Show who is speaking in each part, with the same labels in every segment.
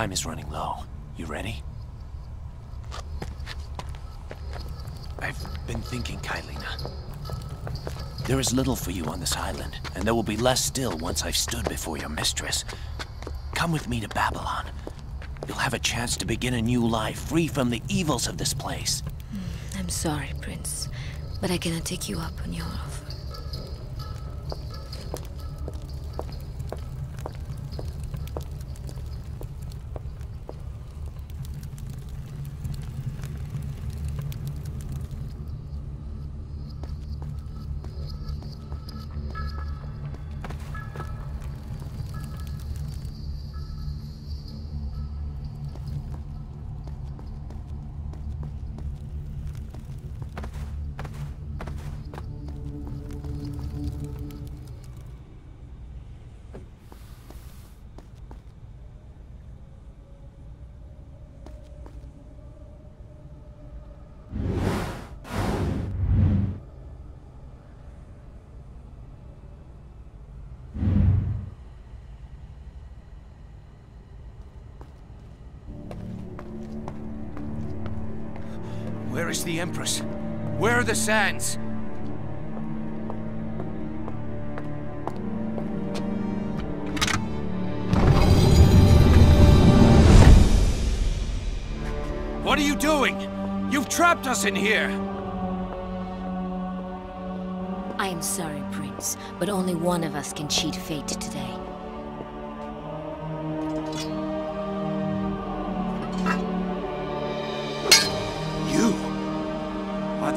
Speaker 1: Time is running low. You ready? I've been thinking, Kaileena. There is little for you on this island, and there will be less still once I've stood before your mistress. Come with me to Babylon. You'll have a chance to begin a new life, free from the evils of this place.
Speaker 2: Hmm, I'm sorry, Prince, but I cannot take you up on your offer.
Speaker 1: Where is the Empress? Where are the sands? What are you doing? You've trapped us in here!
Speaker 2: I am sorry, Prince, but only one of us can cheat fate today.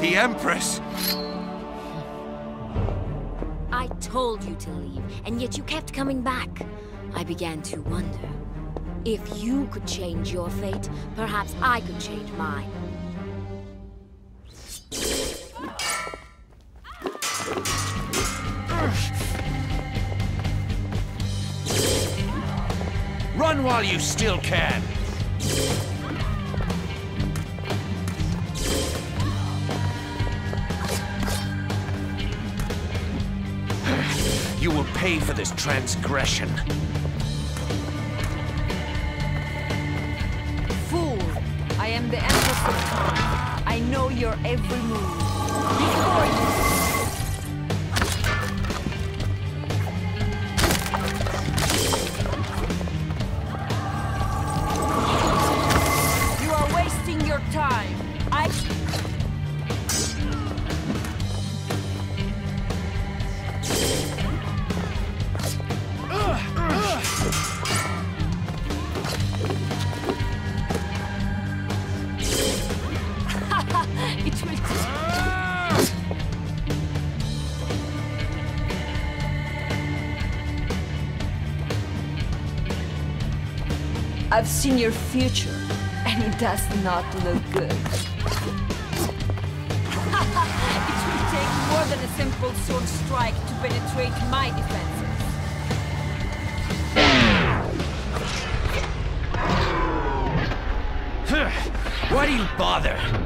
Speaker 1: The Empress!
Speaker 2: I told you to leave, and yet you kept coming back. I began to wonder. If you could change your fate, perhaps I could change mine.
Speaker 1: Run while you still can! Pay for this transgression.
Speaker 3: Fool! I am the Empress of Time. I know your every move. Before you... You are wasting your time. I've seen your future, and it does not look good. it will take more than a simple sword strike to penetrate my defenses.
Speaker 1: Why do you bother?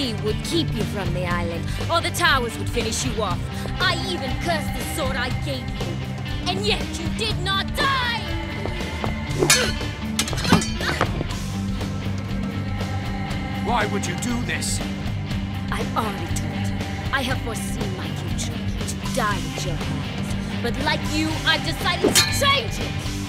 Speaker 2: Shahdee would keep you from the island, or the towers would finish you off. I even cursed the sword I gave you. And yet you did not die!
Speaker 1: Why would you do this?
Speaker 2: I've already told you. I have foreseen my future to die at your hands. But like you, I've decided to change it!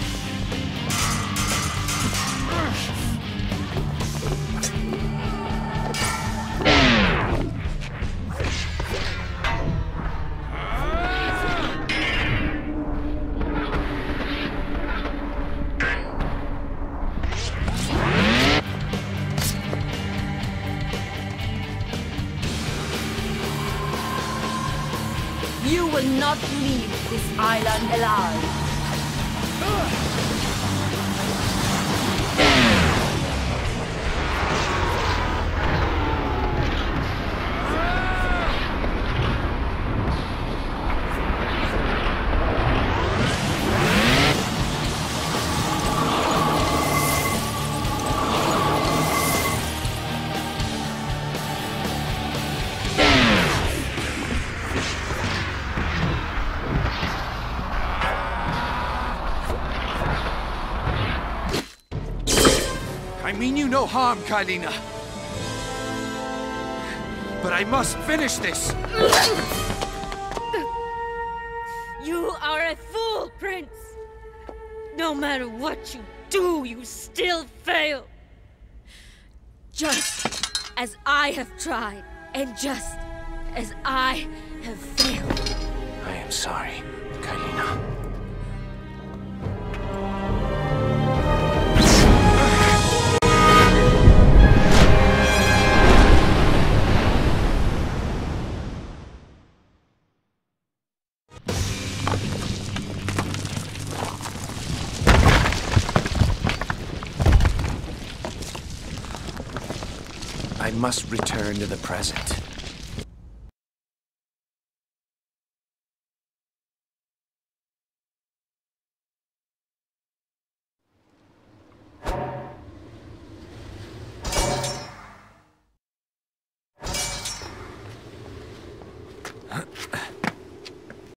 Speaker 3: Not leave this island alive.
Speaker 4: No harm, Kaileena. But I must finish this.
Speaker 2: You are a fool, Prince! No matter what you do, you still fail! Just as I have tried, and just as I have failed.
Speaker 1: I am sorry, Kaileena. Must return to the present.